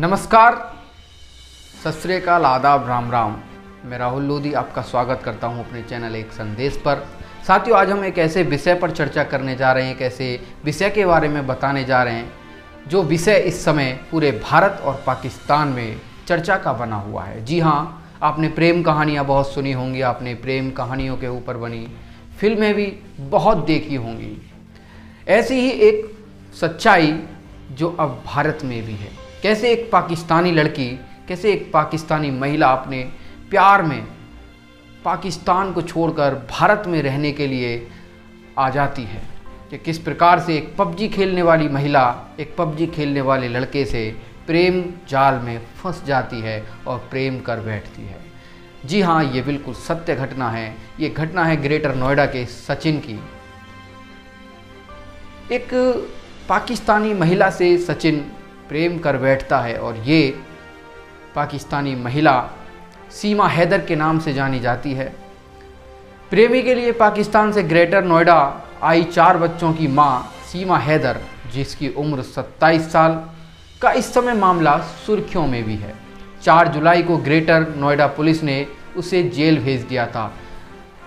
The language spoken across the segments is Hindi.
नमस्कार। सत श्रीकाल आदाब, राम राम। मैं राहुल लोधी आपका स्वागत करता हूँ अपने चैनल एक संदेश पर। साथियों, आज हम एक ऐसे विषय पर चर्चा करने जा रहे हैं, एक ऐसे विषय के बारे में बताने जा रहे हैं, जो विषय इस समय पूरे भारत और पाकिस्तान में चर्चा का बना हुआ है। जी हाँ आपने प्रेम कहानियाँ बहुत सुनी होंगी, आपने प्रेम कहानियों के ऊपर बनी फ़िल्में भी बहुत देखी होंगी। ऐसी ही एक सच्चाई जो अब भारत में भी है। कैसे एक पाकिस्तानी लड़की, कैसे एक पाकिस्तानी महिला अपने प्यार में पाकिस्तान को छोड़कर भारत में रहने के लिए आ जाती है कि किस प्रकार से एक पबजी खेलने वाली महिला, एक पबजी खेलने वाले लड़के से प्रेम जाल में फंस जाती है और प्रेम कर बैठती है। जी हाँ ये बिल्कुल सत्य घटना है। ये घटना है ग्रेटर नोएडा के सचिन की। एक पाकिस्तानी महिला से सचिन प्रेम कर बैठता है और ये पाकिस्तानी महिला सीमा हैदर के नाम से जानी जाती है। प्रेमी के लिए पाकिस्तान से ग्रेटर नोएडा आई चार बच्चों की माँ सीमा हैदर, जिसकी उम्र 27 साल, का इस समय मामला सुर्खियों में भी है। 4 जुलाई को ग्रेटर नोएडा पुलिस ने उसे जेल भेज दिया था।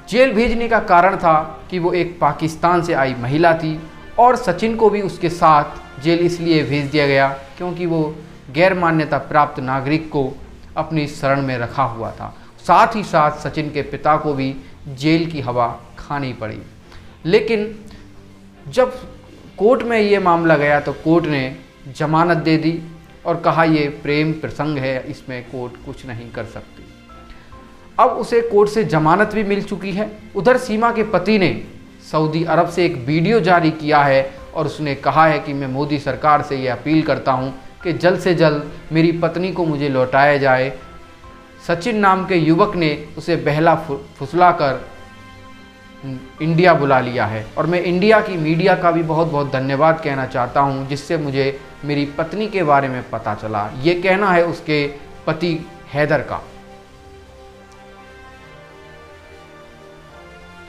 जेल भेजने का कारण था कि वो एक पाकिस्तान से आई महिला थी और सचिन को भी उसके साथ जेल इसलिए भेज दिया गया क्योंकि वो गैर मान्यता प्राप्त नागरिक को अपनी शरण में रखा हुआ था। साथ ही साथ सचिन के पिता को भी जेल की हवा खानी पड़ी। लेकिन जब कोर्ट में ये मामला गया तो कोर्ट ने जमानत दे दी और कहा, ये प्रेम प्रसंग है, इसमें कोर्ट कुछ नहीं कर सकती। अब उसे कोर्ट से जमानत भी मिल चुकी है। उधर सीमा के पति ने सऊदी अरब से एक वीडियो जारी किया है और उसने कहा है कि मैं मोदी सरकार से ये अपील करता हूँ कि जल्द से जल्द मेरी पत्नी को मुझे लौटाया जाए। सचिन नाम के युवक ने उसे बहला फुसला कर इंडिया बुला लिया है। और मैं इंडिया की मीडिया का भी बहुत बहुत धन्यवाद कहना चाहता हूँ, जिससे मुझे मेरी पत्नी के बारे में पता चला। ये कहना है उसके पति हैदर का।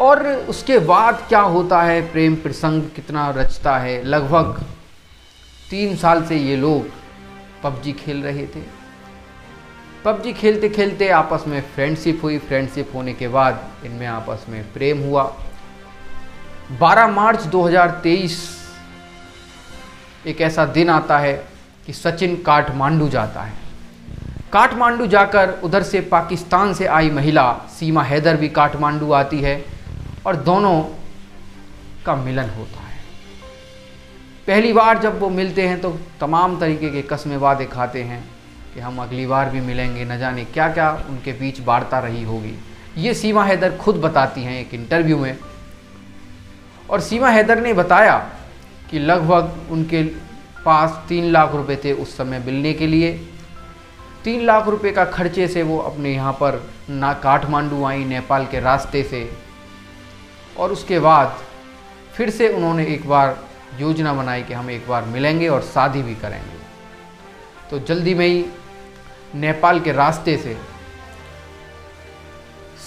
और उसके बाद क्या होता है? प्रेम प्रसंग कितना रचता है? लगभग तीन साल से ये लोग पबजी खेल रहे थे। पबजी खेलते खेलते आपस में फ्रेंडशिप हुई। फ्रेंडशिप होने के बाद इनमें आपस में प्रेम हुआ। 12 मार्च 2023 एक ऐसा दिन आता है कि सचिन काठमांडू जाता है। काठमांडू जाकर उधर से पाकिस्तान से आई महिला, सीमा हैदर भी काठमांडू आती है। और दोनों का मिलन होता है। पहली बार जब वो मिलते हैं तो तमाम तरीके के कस्में वादे खाते हैं कि हम अगली बार भी मिलेंगे, न जाने क्या क्या उनके बीच वार्ता रही होगी। ये सीमा हैदर खुद बताती हैं एक इंटरव्यू में। और सीमा हैदर ने बताया कि लगभग उनके पास तीन लाख रुपए थे उस समय मिलने के लिए। तीन लाख रुपए का खर्चे से वो अपने यहाँ पर ना काठमांडू आई, नेपाल के रास्ते से और उसके बाद फिर से उन्होंने एक बार योजना बनाई कि हम एक बार मिलेंगे और शादी भी करेंगे। तो जल्दी में ही नेपाल के रास्ते से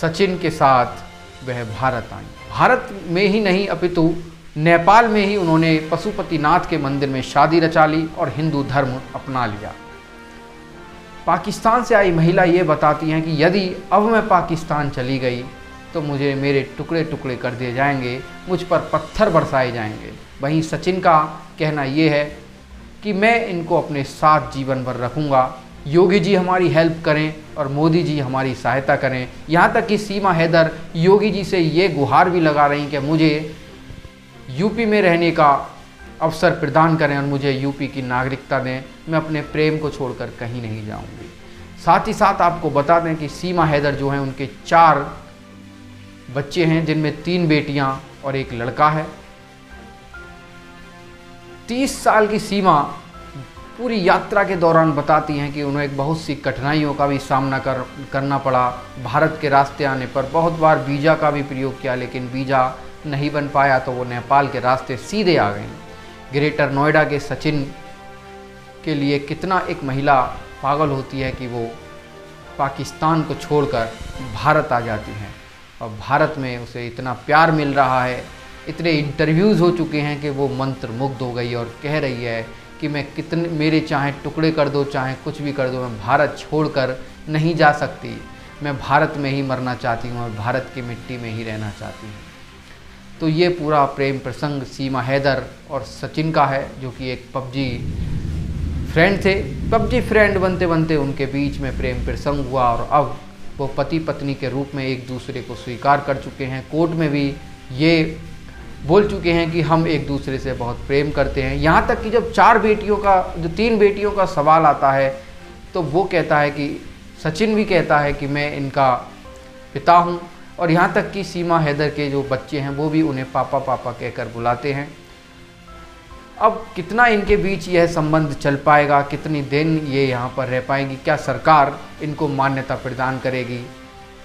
सचिन के साथ वह भारत आई। भारत में ही नहीं, अपितु नेपाल में ही उन्होंने पशुपतिनाथ के मंदिर में शादी रचा ली और हिंदू धर्म अपना लिया। पाकिस्तान से आई महिला ये बताती हैं कि यदि अब मैं पाकिस्तान चली गई तो मुझे मेरे टुकड़े टुकड़े कर दिए जाएँगे, मुझ पर पत्थर बरसाए जाएँगे। वहीं सचिन का कहना ये है कि मैं इनको अपने साथ जीवन भर रखूँगा। योगी जी हमारी हेल्प करें और मोदी जी हमारी सहायता करें। यहाँ तक कि सीमा हैदर योगी जी से ये गुहार भी लगा रही कि मुझे यूपी में रहने का अवसर प्रदान करें और मुझे यूपी की नागरिकता दें। मैं अपने प्रेम को छोड़कर कहीं नहीं जाऊँगी। साथ ही साथ आपको बता दें कि सीमा हैदर जो हैं, उनके चार बच्चे हैं जिनमें तीन बेटियाँ और एक लड़का है। तीस साल की सीमा पूरी यात्रा के दौरान बताती हैं कि उन्हें एक बहुत सी कठिनाइयों का भी सामना कर, करना पड़ा। भारत के रास्ते आने पर बहुत बार वीज़ा का भी प्रयोग किया, लेकिन वीज़ा नहीं बन पाया तो वो नेपाल के रास्ते सीधे आ गई ग्रेटर नोएडा के सचिन के लिए कितना एक महिला पागल होती है कि वो पाकिस्तान को छोड़कर भारत आ जाती हैं। और भारत में उसे इतना प्यार मिल रहा है, इतने इंटरव्यूज़ हो चुके हैं कि वो मंत्र मुग्ध हो गई और कह रही है कि मैं कितने, मेरे चाहे टुकड़े कर दो, चाहे कुछ भी कर दो, मैं भारत छोड़कर नहीं जा सकती। मैं भारत में ही मरना चाहती हूँ और भारत की मिट्टी में ही रहना चाहती हूँ। तो ये पूरा प्रेम प्रसंग सीमा हैदर और सचिन का है, जो कि एक पबजी फ्रेंड थे। पबजी फ्रेंड बनते बनते उनके बीच में प्रेम प्रसंग हुआ और अब वो पति पत्नी के रूप में एक दूसरे को स्वीकार कर चुके हैं। कोर्ट में भी ये बोल चुके हैं कि हम एक दूसरे से बहुत प्रेम करते हैं। यहाँ तक कि जब चार बेटियों का, जो तीन बेटियों का सवाल आता है तो वो कहता है कि, सचिन भी कहता है कि मैं इनका पिता हूँ। और यहाँ तक कि सीमा हैदर के जो बच्चे हैं, वो भी उन्हें पापा पापा कहकर बुलाते हैं। अब कितना इनके बीच यह संबंध चल पाएगा? कितनी दिन ये यहाँ पर रह पाएँगी? क्या सरकार इनको मान्यता प्रदान करेगी?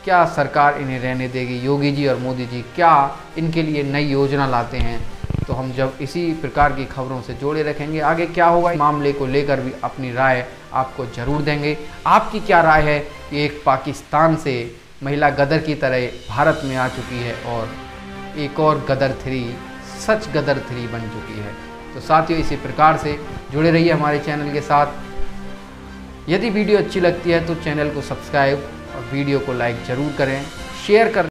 क्या सरकार इन्हें रहने देगी? योगी जी और मोदी जी, क्या इनके लिए नई योजना लाते हैं? तो हम जब इसी प्रकार की खबरों से जोड़े रखेंगे। आगे क्या होगा? मामले को लेकर भी अपनी राय आपको ज़रूर देंगे। आपकी क्या राय है? कि एक पाकिस्तान से महिला गदर की तरह भारत में आ चुकी है और एक और गदर थ्री, सच गदर थ्री बन चुकी है। तो साथियों, इसी प्रकार से जुड़े रहिए हमारे चैनल के साथ। यदि वीडियो अच्छी लगती है तो चैनल को सब्सक्राइब और वीडियो को लाइक ज़रूर करें, शेयर कर